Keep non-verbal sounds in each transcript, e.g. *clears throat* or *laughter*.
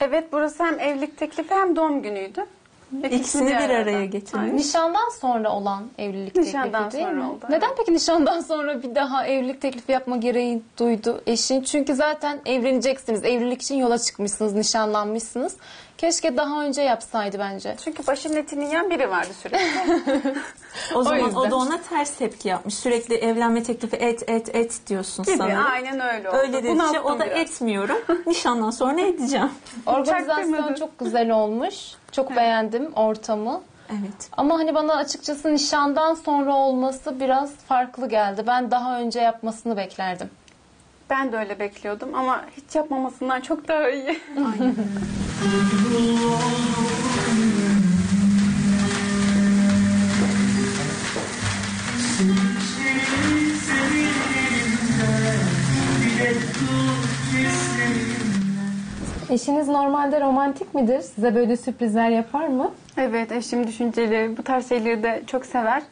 Evet burası hem evlilik teklifi hem doğum günüydü. İkisini bir arada. araya getirmiş. Aynen. Nişandan sonra olan evlilik Nişandan teklifi değil sonra mi? oldu, Neden evet. peki nişandan sonra bir daha evlilik teklifi yapma gereği duydu eşin? Çünkü zaten evleneceksiniz. Evlilik için yola çıkmışsınız, nişanlanmışsınız. Keşke daha önce yapsaydı bence. Çünkü başının etini yiyen biri vardı sürekli. *laughs* O zaman yüzden. o da ona ters tepki yapmış. Sürekli evlenme teklifi et et et diyorsun Gibi sanırım. aynen öyle oldu. Öyle dedikçe o da biraz. etmiyorum. Nişandan sonra edeceğim. Organizasyon çok güzel olmuş. Çok beğendim ortamı. Evet. Ama hani bana açıkçası nişandan sonra olması biraz farklı geldi. Ben daha önce yapmasını beklerdim. Ben de öyle bekliyordum ama hiç yapmamasından çok daha iyi. *laughs* Eşiniz normalde romantik midir? Size böyle sürprizler yapar mı? Evet eşim düşünceli. Bu tarz şeyleri de çok sever.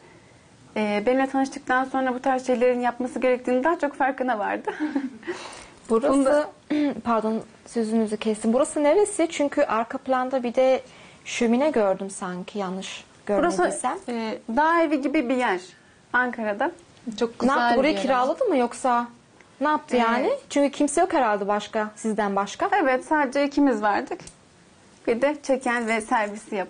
Ee, benimle tanıştıktan sonra bu tarz şeylerin yapması gerektiğini daha çok farkına vardı. *laughs* Burası, Bunda- *clears throat* pardon sözünüzü kestim. Burası neresi? Çünkü arka planda bir de şömine gördüm sanki yanlış Burası görmediysem. e, dağ evi gibi bir yer Ankara'da. Çok Ne güzel yaptı? bir Burayı kiraladı mı yoksa ne yaptı yani? Çünkü kimse yok herhalde başka sizden başka. Evet sadece ikimiz vardık. Bir de çeken ve servisi yapan.